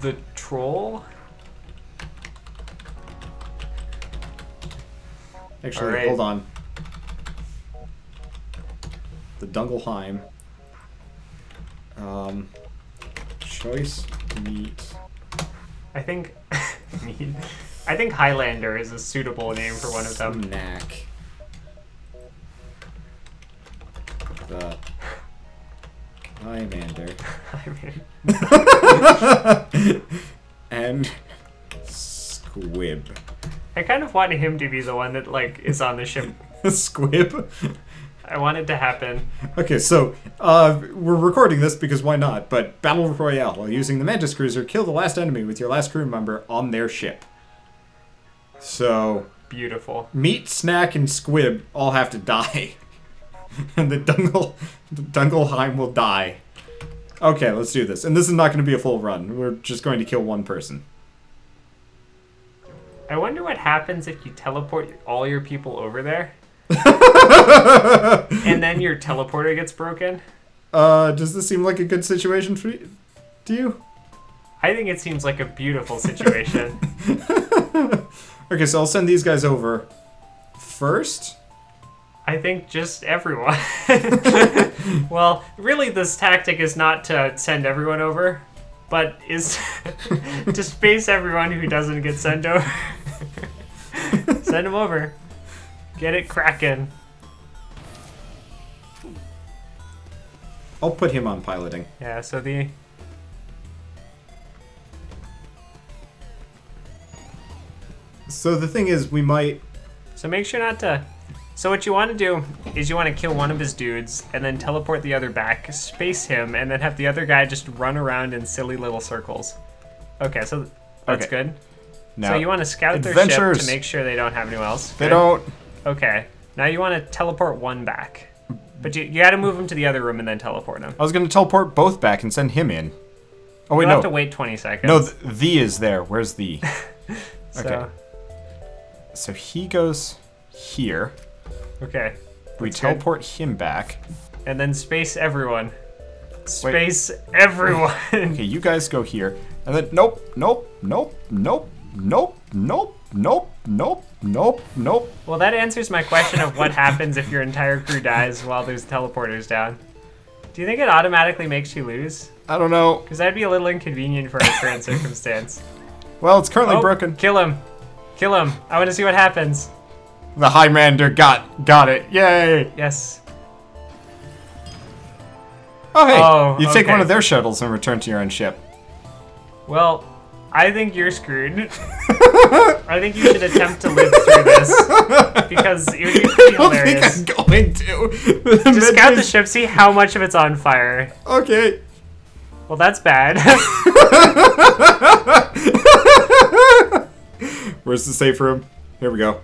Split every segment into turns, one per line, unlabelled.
the troll.
Actually,
Alright.
hold on. The Dungelheim. Um, choice meat.
I think. mean, I think Highlander is a suitable name for one of them.
Snack. The Highlander.
I kind of want him to be the one that like is on the ship.
Squib?
I want it to happen.
Okay, so uh, we're recording this because why not? But Battle Royale, while using the Mantis Cruiser, kill the last enemy with your last crew member on their ship. So,
Beautiful.
Meat, Snack, and Squib all have to die. and the Dungle, the Dungelheim will die. Okay, let's do this. And this is not going to be a full run. We're just going to kill one person.
I wonder what happens if you teleport all your people over there, and then your teleporter gets broken.
Uh, does this seem like a good situation for you? To you?
I think it seems like a beautiful situation.
Okay, so I'll send these guys over first.
I think just everyone. well, really, this tactic is not to send everyone over, but is to space everyone who doesn't get sent over. Send him over. Get it cracking.
I'll put him on piloting.
Yeah, so the.
So the thing is, we might.
So make sure not to. So what you want to do is you want to kill one of his dudes and then teleport the other back, space him, and then have the other guy just run around in silly little circles. Okay, so that's
Okay.
good.
Now,
so you want to scout their ship to make sure they don't have anyone else.
They don't.
Okay. Now you want to teleport one back, but you, you got to move him to the other room and then teleport him.
I was gonna teleport both back and send him in. Oh wait,
You'll
no.
have to wait 20 seconds.
No, th- the is there. Where's the?
so,
okay. So he goes here.
okay.
We
That's good.
teleport him back.
And then space everyone. Space everyone.
Okay, you guys go here. And then nope, nope, nope, nope, nope, nope, nope, nope, nope, nope.
Well, that answers my question of what happens if your entire crew dies while there's teleporters down. Do you think it automatically makes you lose?
I don't know.
Because that'd be a little inconvenient for our current circumstance.
Well, it's currently
Oh,
broken.
Kill him. Kill him. I want to see what happens.
The Highlander got got it. Yay!
Yes.
Oh hey,
Oh,
you take one of their shuttles and return to your own ship.
Well, I think you're screwed. I think you should attempt to live through this because it would be pretty
I don't
hilarious.
think I'm going to.
Just scout the ship, see how much of it's on fire.
Okay.
Well, that's bad.
Where's the safe room? Here we go.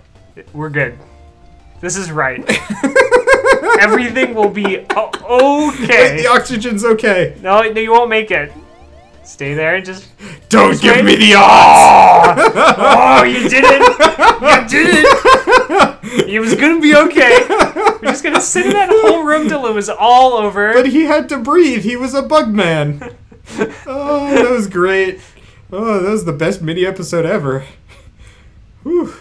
We're good. This is right. Everything will be o- okay.
The oxygen's okay.
No, no, you won't make it. Stay there and just.
Don't
Just
give
wait.
me the odds.
Oh, you did it! You did it! It was gonna be okay. We're just gonna sit in that whole room till it was all over.
But he had to breathe. He was a bug man. Oh, that was great. Oh, that was the best mini episode ever. Whew.